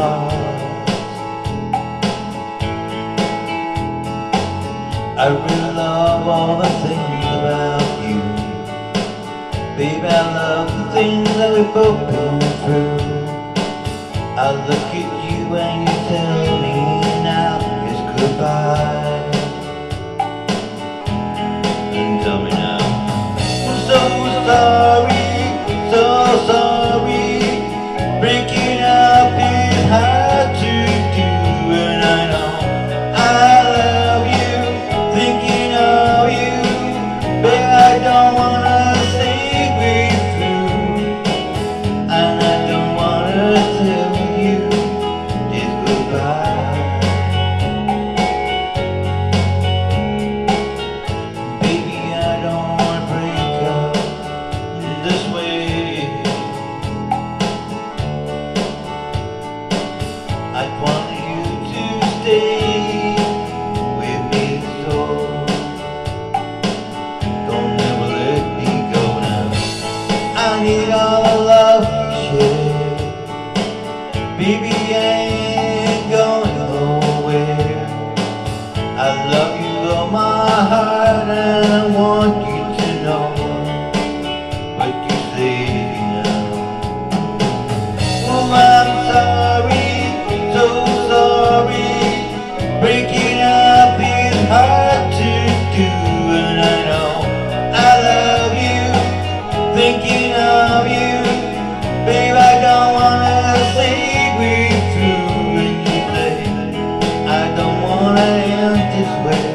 I really love all the things about you. Baby, I love the things that we've both been through. I look at you and you I want you to stay with me so Don't ever let me go now. I need all the love you share. Baby, I ain't going nowhere. I love you though my heart this way